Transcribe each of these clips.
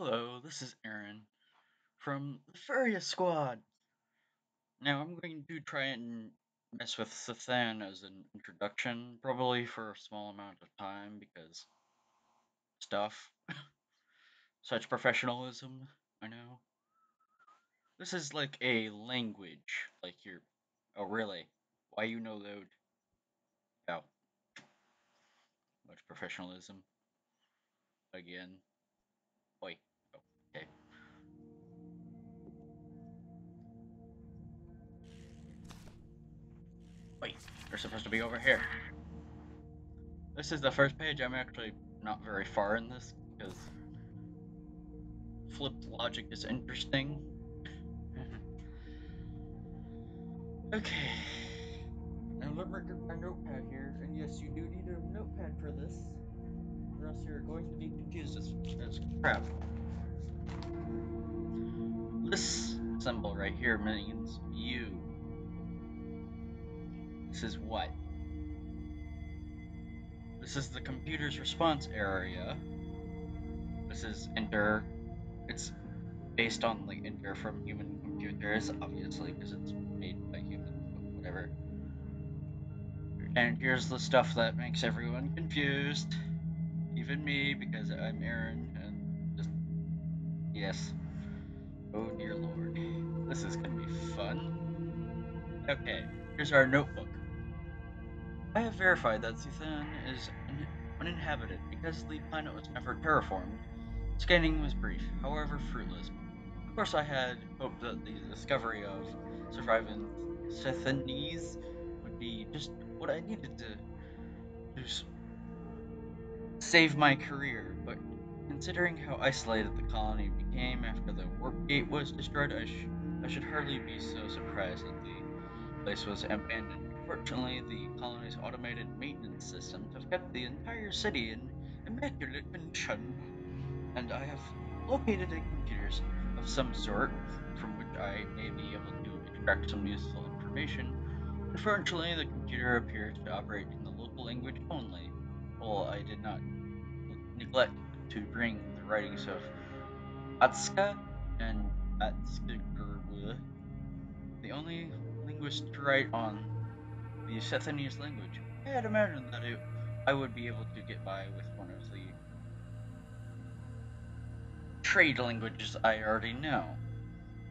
Hello, this is Aaron from the Furia Squad. Now I'm going to try and mess with Sethian as an introduction, probably for a small amount of time because stuff. Such professionalism, I know. This is like a language, like you're. Oh, really? Why you no load? Oh. Much professionalism. Again. Wait, they're supposed to be over here. This is the first page. I'm actually not very far in this because flipped logic is interesting. Mm-hmm. okay. Now let me get my notepad here, and yes, you do need a notepad for this, or else you're going to be confused as, as crap. This symbol right here means you. This is what? This is the computer's response area. This is enter. It's based on like enter from human computers, obviously, because it's made by humans, but whatever. And here's the stuff that makes everyone confused. Even me, because I'm Aaron, and just. Yes. Oh dear lord. This is gonna be fun. Okay, here's our notebook. I have verified that Zuthan is un uninhabited because the planet was never terraformed. Scanning was brief, however fruitless. Of course, I had hoped that the discovery of surviving Sethanese would be just what I needed to, to save my career, but considering how isolated the colony became after the warp gate was destroyed, I, sh I should hardly be so surprised that the place was abandoned. Fortunately, the colony's automated maintenance systems have kept the entire city in immaculate condition, and I have located computers of some sort from which I may be able to extract some useful information. Unfortunately, the computer appears to operate in the local language only. Well, I did not neglect to bring the writings of Atska and Atskigurwa, the only linguist to write on the Sethanese language. I had imagined that it, I would be able to get by with one of the trade languages I already know.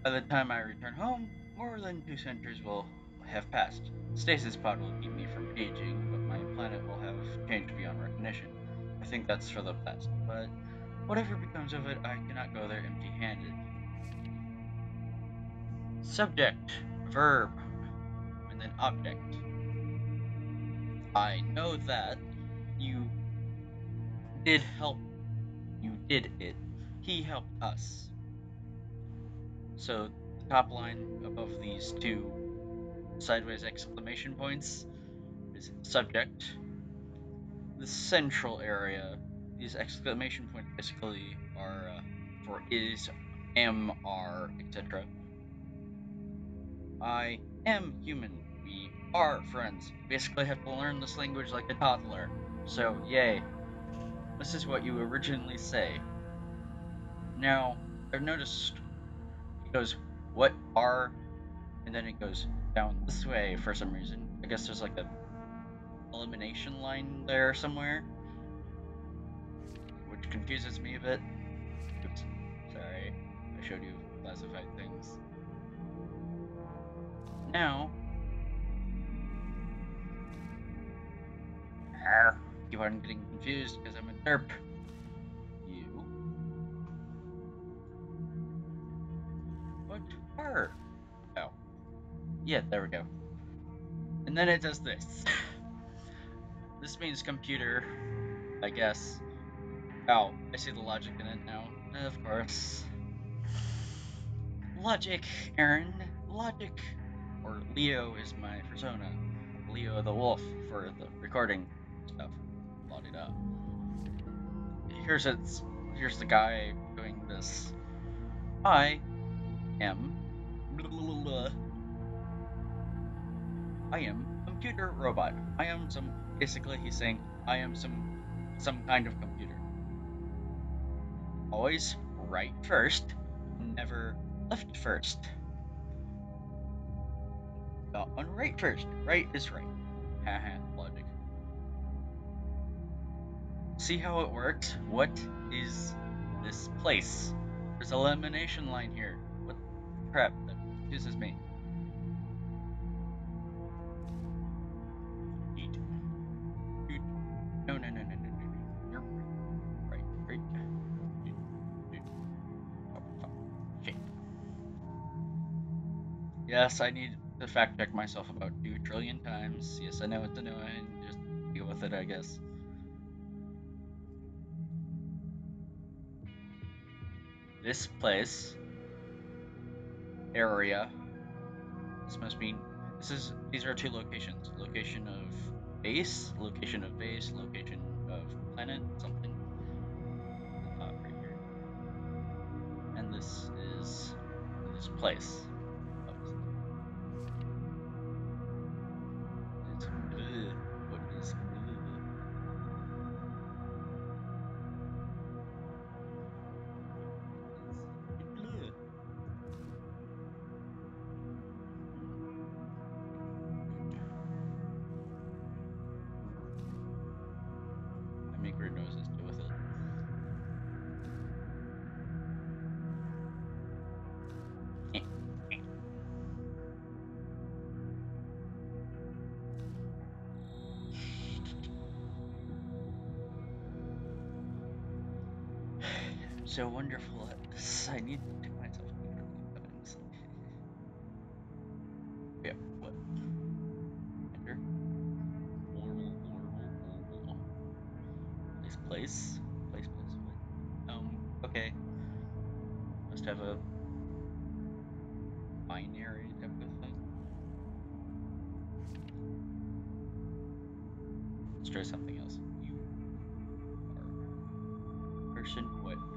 By the time I return home, more than two centuries will have passed. Stasis pod will keep me from aging, but my planet will have changed beyond recognition. I think that's for the best, but whatever becomes of it, I cannot go there empty handed. Subject, verb, and then object. I know that you did help. You did it. He helped us. So the top line above these two sideways exclamation points is subject. The central area, these exclamation points basically are uh, for is, am, are, etc. I am human we are friends. Basically have to learn this language like a toddler. So, yay. This is what you originally say. Now, I've noticed it goes, what are, and then it goes down this way for some reason. I guess there's like a elimination line there somewhere, which confuses me a bit. Oops, sorry, I showed you classified things. Now, You aren't getting confused because I'm a derp. You. What? Her. Oh. Yeah, there we go. And then it does this. this means computer, I guess. Oh, I see the logic in it now. Of course. Logic, Aaron. Logic. Or Leo is my persona. Leo the Wolf for the recording stuff. Da. Here's it's here's the guy doing this. I am blah, blah, blah, I am computer robot. I am some basically he's saying I am some some kind of computer. Always right first, never left first. Got on right first. Right is right. See how it works? What is this place? There's an elimination line here. What crap? That confuses me. Eat. Eat. No, no, no, no, no, no. You're right. Right, right. Yes, I need to fact check myself about two trillion times. Yes, I know it's annoying. Just deal with it, I guess. This place area. This must mean this is these are two locations. Location of base, location of base, location of planet, something. Top right here. And this is this place. So wonderful at this. I need to take myself to things. Yeah, what? Enter. Place? Place, place, what? Um, okay. Must have a binary type of thing. Let's try something else. You are person what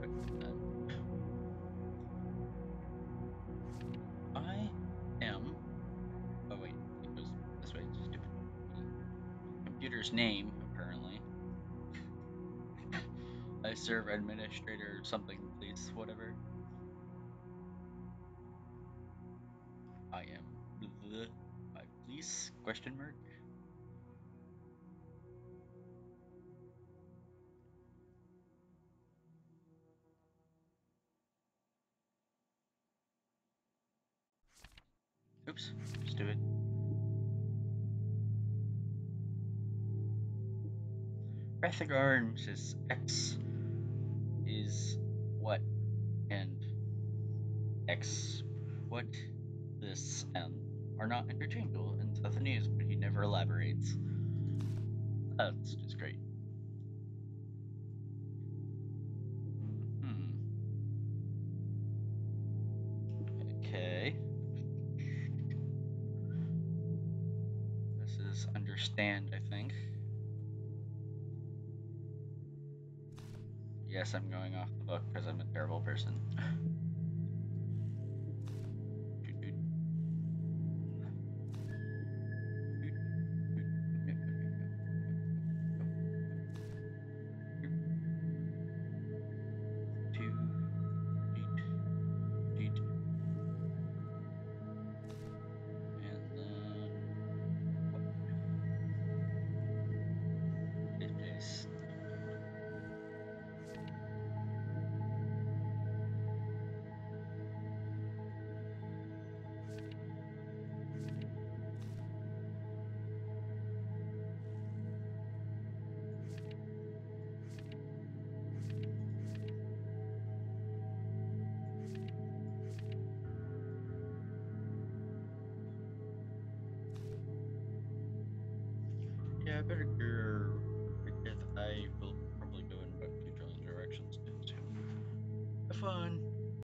Name, apparently. I serve administrator something, please, whatever. I am the my police question mark. Oops, stupid. Arms is X is what and X what this and are not interchangeable in Seth News, but he never elaborates. That's just great. Hmm. Okay. This is understand, I think. Yes, I'm going off the book because I'm a terrible person. Yeah, I